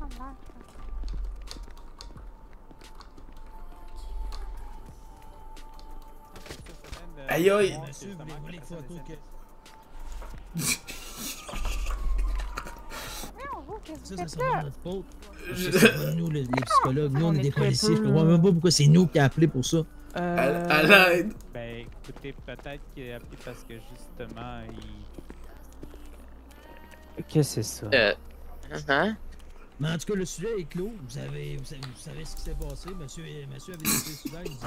l'air. Aïe, aïe. C'est nous, les, les psychologues. Nous, on, On est des policiers. Je comprends même pas pourquoi c'est nous qui a appelé pour ça. Euh... à l'aide. Ben, écoutez, peut-être qu'il a appelé parce que justement, il. Qu'est-ce que c'est ça? Euh. Hein? Mais en tout cas, le sujet est clos. Vous savez, vous savez, vous savez ce qui s'est passé. Monsieur, monsieur avait été souvent, il nous